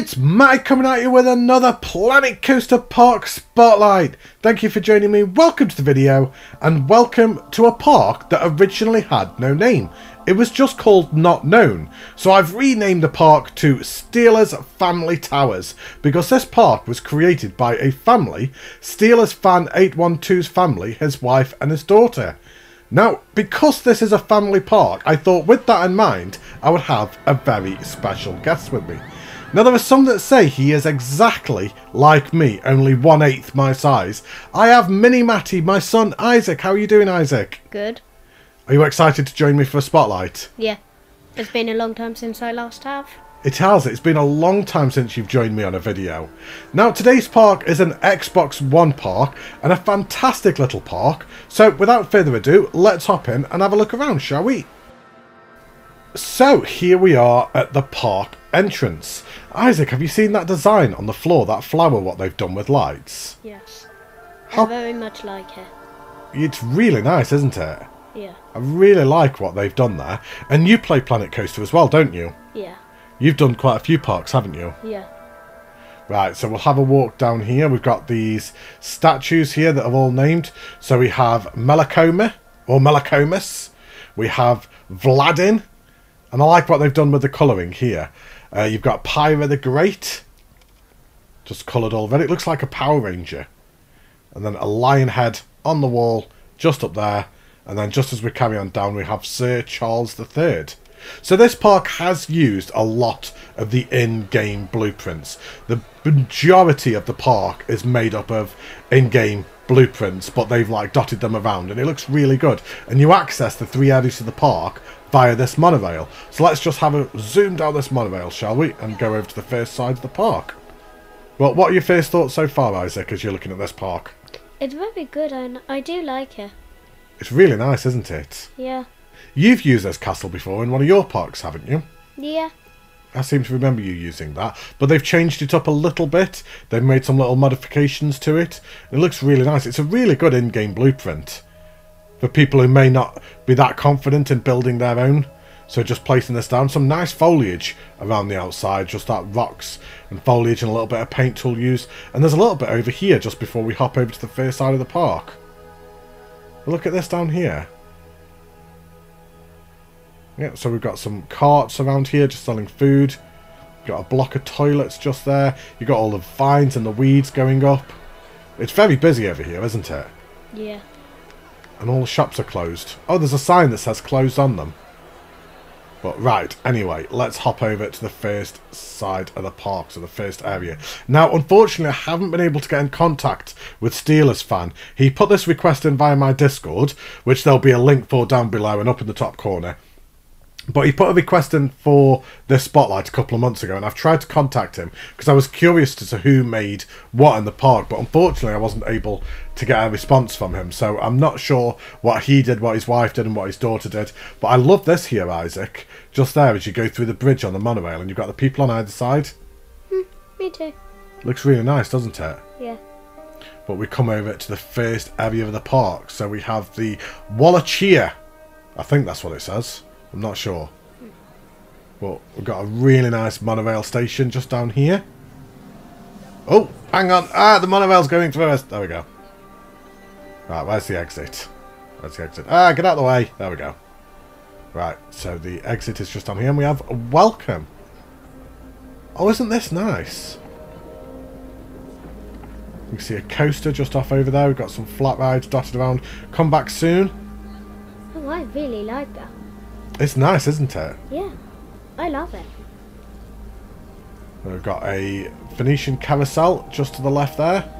It's Mike coming at you with another Planet Coaster Park Spotlight. Thank you for joining me, welcome to the video, and welcome to a park that originally had no name. It was just called Not Known, so I've renamed the park to Steelers Family Towers, because this park was created by a family, Steelers fan 812's family, his wife and his daughter. Now, because this is a family park, I thought with that in mind, I would have a very special guest with me. Now there are some that say he is exactly like me, only one eighth my size. I have Mini Matty, my son Isaac. How are you doing, Isaac? Good. Are you excited to join me for a spotlight? Yeah. It's been a long time since I last have. It has. It's been a long time since you've joined me on a video. Now, today's park is an Xbox One park and a fantastic little park. So, without further ado, let's hop in and have a look around, shall we? So, here we are at the park entrance. Isaac, have you seen that design on the floor, that flower, what they've done with lights? Yes. How- I very much like it. It's really nice, isn't it? Yeah. I really like what they've done there. And you play Planet Coaster as well, don't you? Yeah. You've done quite a few parks, haven't you? Yeah. Right, so we'll have a walk down here. We've got these statues here that are all named. So we have Melacoma, or Melacomus. We have Vladin. And I like what they've done with the colouring here. Uh, you've got Pyra the Great. Just coloured all red. It looks like a Power Ranger. And then a lion head on the wall, just up there. And then just as we carry on down, we have Sir Charles III. So this park has used a lot of the in-game blueprints. The majority of the park is made up of in-game blueprints, but they've like dotted them around and it looks really good. And you access the three areas of the park via this monorail. So let's just have a zoom down this monorail, shall we? And go over to the first side of the park. Well, what are your first thoughts so far, Isaac, as you're looking at this park? It's very good and I do like it. It's really nice, isn't it? Yeah. You've used this castle before in one of your parks, haven't you? Yeah. I seem to remember you using that, but they've changed it up a little bit. They've made some little modifications to it. It looks really nice. It's a really good in-game blueprint for people who may not be that confident in building their own. So just placing this down, some nice foliage around the outside, just that rocks and foliage and a little bit of paint tool use. And there's a little bit over here just before we hop over to the first side of the park. Look at this down here. Yeah, so we've got some carts around here just selling food. Got a block of toilets just there. You've got all the vines and the weeds going up. It's very busy over here, isn't it? Yeah. And all the shops are closed. Oh, there's a sign that says closed on them. But right, anyway, let's hop over to the first side of the park, so the first area. Now, unfortunately, I haven't been able to get in contact with Steelers fan. He put this request in via my Discord, which there'll be a link for down below and up in the top corner. But he put a request in for the spotlight a couple of months ago, and I've tried to contact him because I was curious as to who made what in the park, but unfortunately, I wasn't able to get a response from him. So I'm not sure what he did, what his wife did, and what his daughter did. But I love this here, Isaac. Just there as you go through the bridge on the monorail, and you've got the people on either side. Hmm, me too. Looks really nice, doesn't it? Yeah. But we come over to the first area of the park. So we have the Wallachia. I think that's what it says. I'm not sure. But we've got a really nice monorail station just down here. Oh, hang on. Ah, the monorail's going first. There we go. Right, where's the exit? Where's the exit? Ah, get out of the way. There we go. Right, so the exit is just down here. And we have a welcome. Oh, isn't this nice? Can see a coaster just off over there. We've got some flat rides dotted around. Come back soon. Oh, I really like that. It's nice, isn't it? Yeah. I love it. We've got a Venetian carousel just to the left there.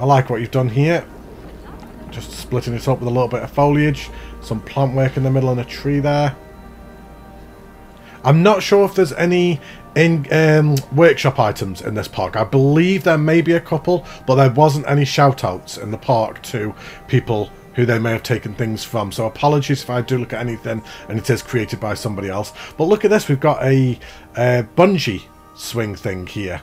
I like what you've done here. Just splitting it up with a little bit of foliage. Some plant work in the middle and a tree there. I'm not sure if there's any in um, workshop items in this park. I believe there may be a couple, but there wasn't any shout-outs in the park to people who they may have taken things from. So apologies if I do look at anything and it is created by somebody else. But look at this, we've got a, a bungee swing thing here.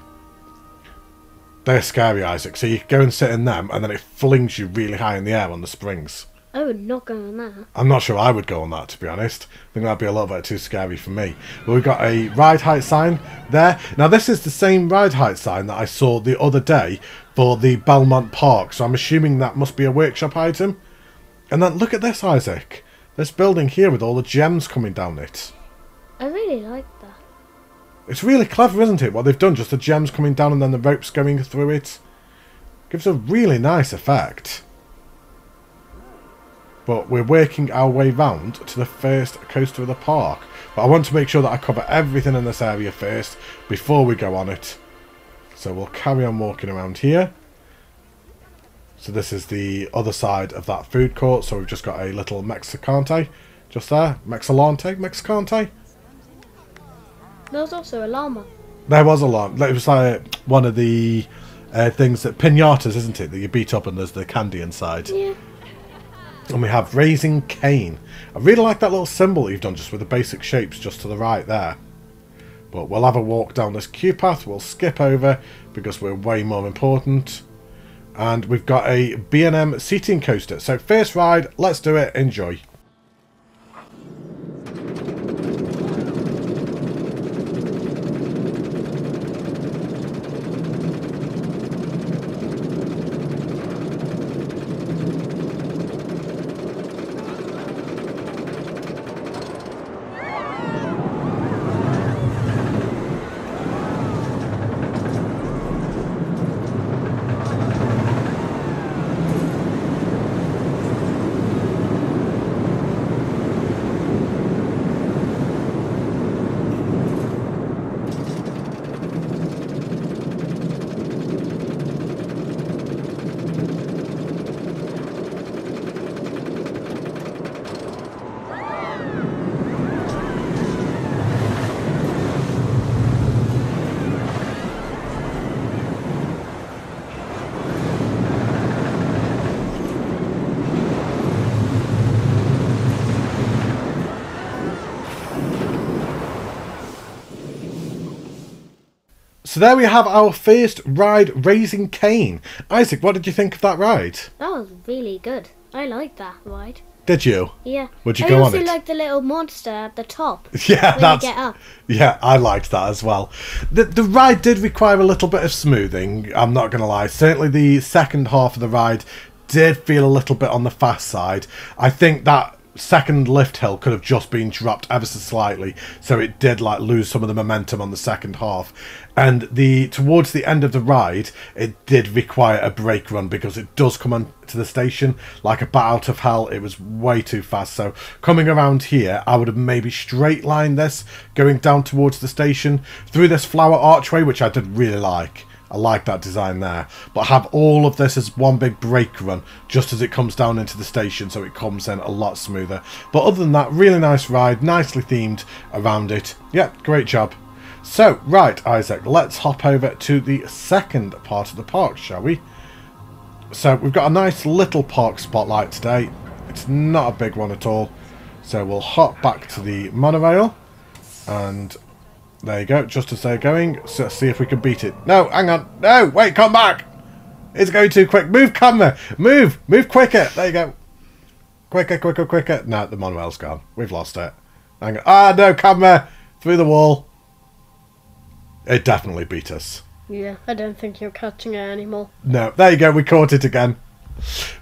They're scary, Isaac. So you go and sit in them and then it flings you really high in the air on the springs. I would not go on that. I'm not sure I would go on that, to be honest. I think that'd be a little bit too scary for me. But we've got a ride height sign there. Now, this is the same ride height sign that I saw the other day for the Belmont Park, so I'm assuming that must be a workshop item. And then look at this, Isaac. This building here with all the gems coming down it. I really like that. It's really clever, isn't it? What they've done, just the gems coming down and then the ropes going through it. Gives a really nice effect. But we're working our way round to the first coaster of the park. But I want to make sure that I cover everything in this area first before we go on it. So we'll carry on walking around here. So this is the other side of that food court. So we've just got a little Mexicante just there. Mexilante? Mexicante? There's also a llama. There was a llama. It was like one of the uh, things that pinatas, isn't it? That you beat up and there's the candy inside. Yeah. And we have Raising Cane. I really like that little symbol that you've done just with the basic shapes just to the right there. But we'll have a walk down this queue path. We'll skip over because we're way more important. And we've got a B&M seating coaster. So first ride, let's do it. Enjoy. So there we have our first ride, Raising Cane. Isaac, what did you think of that ride? That was really good. I liked that ride. Did you? Yeah. Would you I go on it? I also like the little monster at the top. Yeah, that's get up. yeah. I liked that as well. The the ride did require a little bit of smoothing. I'm not gonna lie. Certainly, the second half of the ride did feel a little bit on the fast side. I think that second lift hill could have just been dropped ever so slightly, so it did like lose some of the momentum on the second half. And the towards the end of the ride, it did require a brake run because it does come on to the station like a bat out of hell. It was way too fast. So coming around here, I would have maybe straight lined this going down towards the station through this flower archway, which I did really like. I like that design there. But have all of this as one big brake run just as it comes down into the station so it comes in a lot smoother. But other than that, really nice ride, nicely themed around it. Yeah, great job. So, right, Isaac, let's hop over to the second part of the park, shall we? So, we've got a nice little park spotlight today. It's not a big one at all. So, we'll hop back to the monorail. And there you go, just as they're going. So let's see if we can beat it. No, hang on. No, wait, come back. It's going too quick. Move, camera. Move. Move quicker. There you go. Quicker, quicker, quicker. No, the monorail's gone. We've lost it. Hang on. Ah, no, camera. Through the wall. It definitely beat us. Yeah, I don't think you're catching it anymore. No, there you go. We caught it again.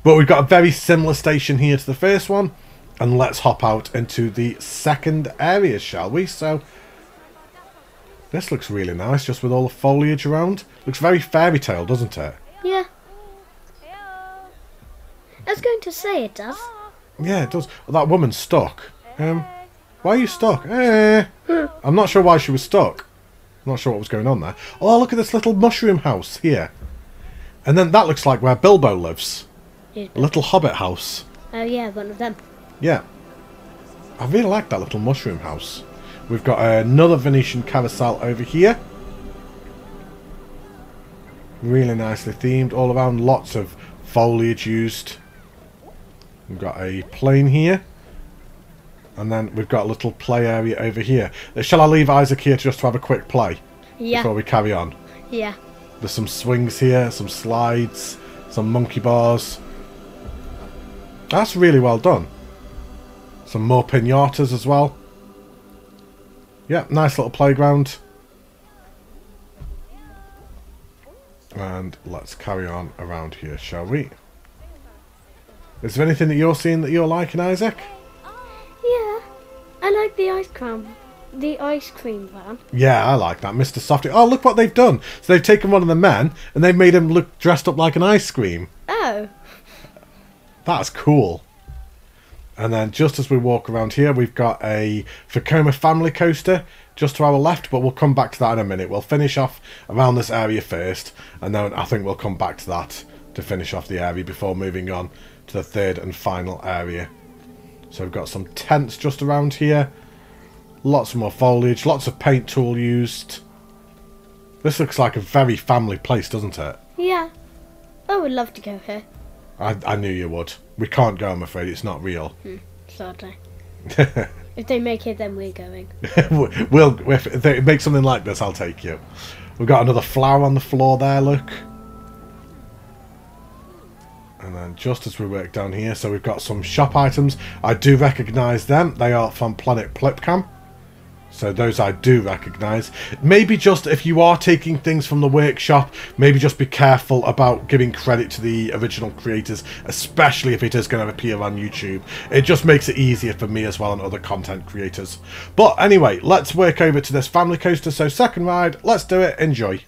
But we've got a very similar station here to the first one. And let's hop out into the second area, shall we? So, this looks really nice, just with all the foliage around. Looks very fairy tale, doesn't it? Yeah. I was going to say it does. Yeah, it does. Well, that woman's stuck. Um, why are you stuck? Eh. I'm not sure why she was stuck. I'm not sure what was going on there. Oh, look at this little mushroom house here. And then that looks like where Bilbo lives. A little hobbit house. Oh yeah, one of them. Yeah. I really like that little mushroom house. We've got another Venetian carousel over here. Really nicely themed all around. Lots of foliage used. We've got a plane here. And then we've got a little play area over here. Uh, Shall I leave Isaac here just to have a quick play Yeah. before we carry on? Yeah. There's some swings here, some slides, some monkey bars. That's really well done. Some more pinatas as well. Yeah, nice little playground. And let's carry on around here, shall we? Is there anything that you're seeing that you're liking, Isaac? Yeah. I like the ice cream. The ice cream van. Yeah, I like that, Mr. Softy. Oh, look what they've done. So they've taken one of the men and they've made him look dressed up like an ice cream. Oh. That's cool. And then just as we walk around here, we've got a Vekoma family coaster just to our left, but we'll come back to that in a minute. We'll finish off around this area first, and then I think we'll come back to that to finish off the area before moving on to the third and final area. So we've got some tents just around here. Lots more foliage, lots of paint tool used. This looks like a very family place, doesn't it? Yeah. I would love to go here. I, I knew you would. We can't go, I'm afraid. It's not real. Hmm. Sadly. if they make it, then we're going. we'll if they make something like this, I'll take you. We've got another flower on the floor there. Look. And then just as we work down here, so we've got some shop items. I do recognise them. They are from Planet Plipcam. So those I do recognise. Maybe just if you are taking things from the workshop, maybe just be careful about giving credit to the original creators, especially if it is going to appear on YouTube. It just makes it easier for me as well and other content creators. But anyway, let's work over to this family coaster. So second ride, let's do it. Enjoy.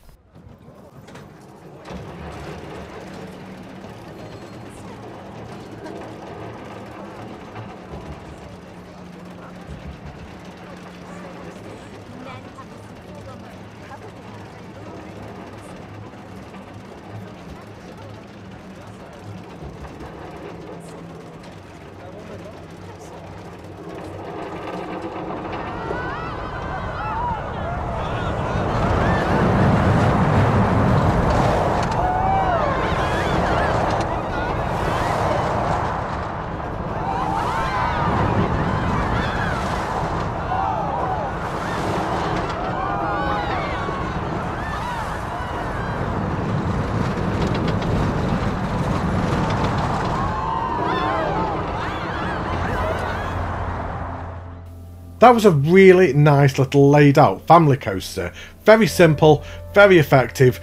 That was a really nice little laid out family coaster. Very simple, very effective,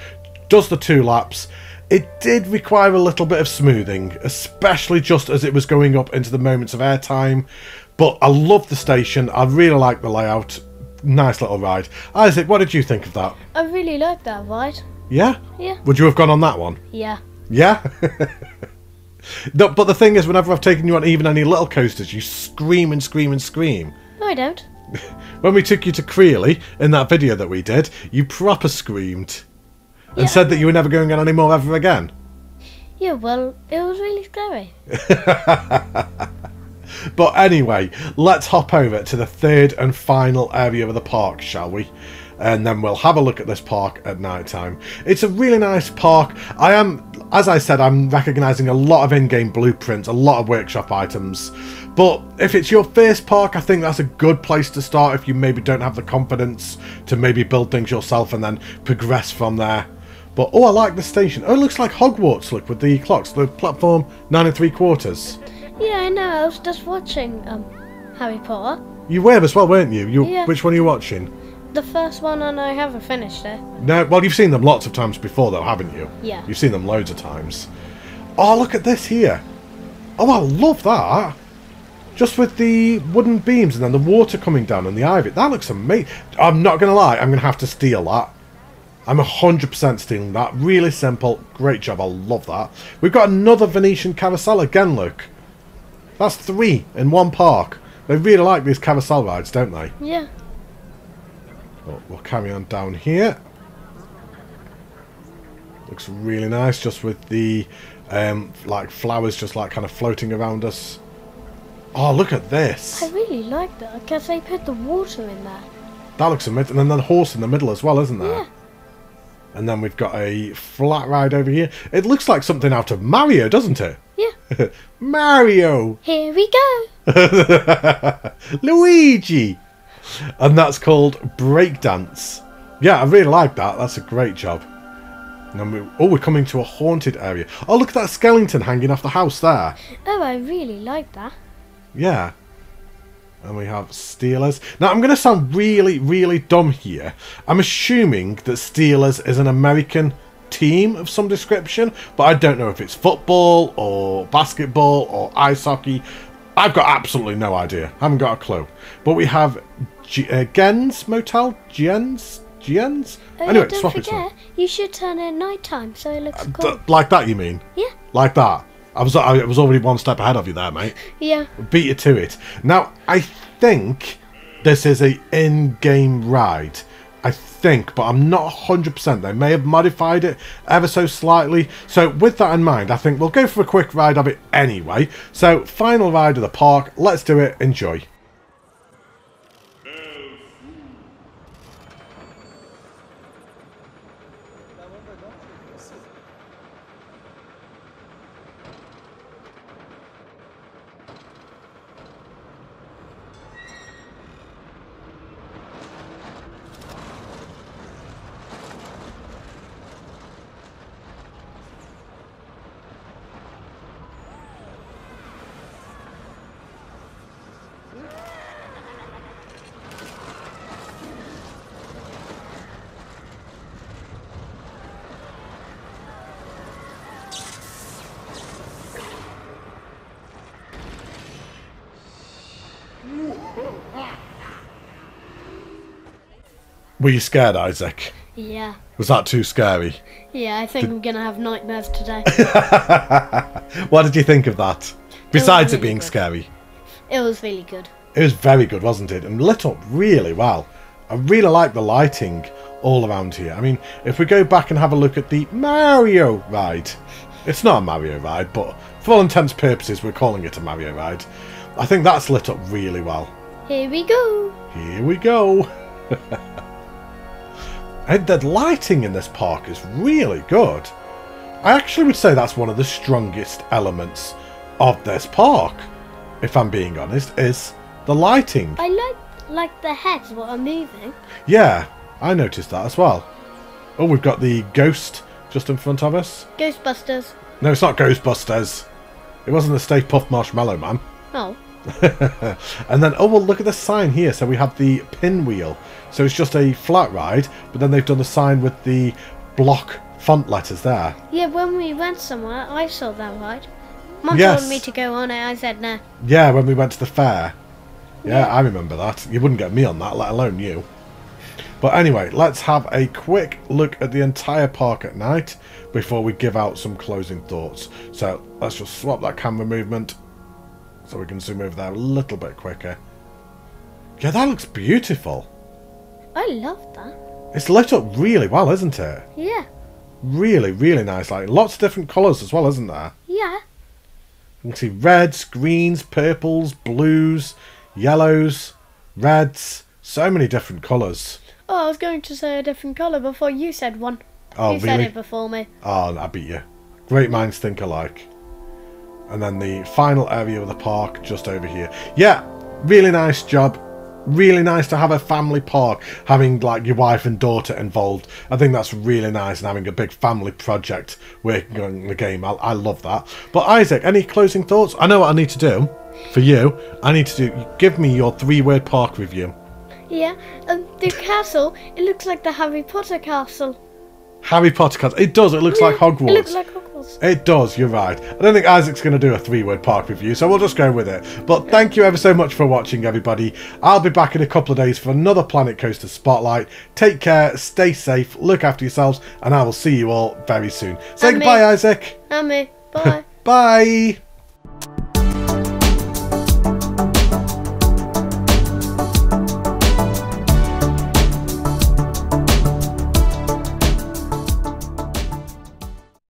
does the two laps. It did require a little bit of smoothing, especially just as it was going up into the moments of airtime. But I love the station, I really like the layout. Nice little ride. Isaac, what did you think of that? I really liked that ride. Yeah? Yeah. Would you have gone on that one? Yeah. Yeah? no, but the thing is, whenever I've taken you on even any little coasters, you scream and scream and scream. No, I don't. When we took you to Crealy in that video that we did, you proper screamed and Yeah. said that you were never going on anymore ever again. Yeah, well, it was really scary. But anyway, let's hop over to the third and final area of the park, shall we? And then we'll have a look at this park at night time. It's a really nice park. I am, as I said, I'm recognising a lot of in-game blueprints, a lot of workshop items. But if it's your first park, I think that's a good place to start if you maybe don't have the confidence to maybe build things yourself and then progress from there. But oh, I like the station. Oh, it looks like Hogwarts. Look with the clocks, the platform nine and three quarters. Yeah, I know. I was just watching um Harry Potter, You were as well, weren't you? You Yeah. which one are you watching? The first one, and I haven't finished it. No, well, you've seen them lots of times before, though, haven't you? Yeah. You've seen them loads of times. Oh, look at this here. Oh, I love that. Just with the wooden beams and then the water coming down and the ivy. That looks amazing. I'm not going to lie, I'm going to have to steal that. I'm 100% stealing that. Really simple. Great job. I love that. We've got another Venetian carousel again, look. That's three in one park. They really like these carousel rides, don't they? Yeah. We'll carry on down here. Looks really nice, just with the um, like flowers just like kind of floating around us. Oh, look at this! I really like that because they put the water in there. That looks amazing. And then the horse in the middle as well, isn't there? Yeah. And then we've got a flat ride over here. It looks like something out of Mario, doesn't it? Yeah. Mario! Here we go. Luigi! And that's called Breakdance. Yeah, I really like that. That's a great job. And we, oh, we're coming to a haunted area. Oh, look at that skeleton hanging off the house there. Oh, I really like that. Yeah. And we have Steelers. Now, I'm going to sound really, really dumb here. I'm assuming that Steelers is an American team of some description, but I don't know if it's football or basketball or ice hockey. I've got absolutely no idea. I haven't got a clue. But we have G- uh, Gens Motel? Gens? Gens? Oh, anyway, yeah, don't swap it forget, you should turn it night time so it looks cool. Like that, you mean? yeah, Like that? I was I was already one step ahead of you there, mate. yeah. Beat you to it. Now, I think this is a in-game ride. I think, but I'm not 100%. They may have modified it ever so slightly. So, with that in mind, I think we'll go for a quick ride of it anyway. So, final ride of the park. Let's do it. Enjoy. Were you scared, Isaac? Yeah. Was that too scary? Yeah, I think I'm gonna have nightmares today. What did you think of that? Besides it really being good. scary. it was really good. It was very good, wasn't it? And lit up really well. I really like the lighting all around here. I mean, if we go back and have a look at the Mario ride, it's not a Mario ride, but for all intents and purposes, we're calling it a Mario ride. I think that's lit up really well. Here we go. Here we go. and the lighting in this park is really good. I actually would say that's one of the strongest elements of this park, if I'm being honest, is the lighting. I like like the heads what are moving. Yeah, I noticed that as well. Oh, we've got the ghost just in front of us. Ghostbusters. No, it's not Ghostbusters. It wasn't the Stay Puft Marshmallow Man. Oh, and then, oh well, look at the sign here. So we have the pinwheel. So it's just a flat ride, but then they've done the sign with the block font letters there. yeah. When we went somewhere, I saw that ride. Mum Yes. told me to go on it. I said no. Yeah, when we went to the fair. Yeah, Yeah. I remember that. You wouldn't get me on that, let alone you. But anyway, let's have a quick look at the entire park at night before we give out some closing thoughts. So let's just swap that camera movement so we can zoom over there a little bit quicker. Yeah, that looks beautiful. I love that. It's lit up really well, isn't it? Yeah, Really, really nice. Like lots of different colours as well, isn't there? yeah. You can see reds, greens, purples, blues, yellows, reds. So many different colours. Oh, I was going to say a different colour before you said one. Oh, you said it before me. Oh, I beat you. Great minds think alike. And then the final area of the park just over here. Yeah, really nice job. Really nice to have a family park, having like your wife and daughter involved. I think that's really nice and having a big family project working on the game. I, I love that. But Isaac, any closing thoughts? I know what I need to do for you. I need to do. Give me your three-word park review. Yeah, and the castle, it looks like the Harry Potter castle. Harry Potter castle. It does. It looks like Hogwarts. It looks like Hogwarts. It does, you're right. I don't think Isaac's going to do a three word park review, so we'll just go with it. But thank you ever so much for watching, everybody. I'll be back in a couple of days for another Planet Coaster Spotlight. Take care, stay safe, look after yourselves, and I will see you all very soon. Say And me. goodbye, Isaac. And me. Bye. Bye.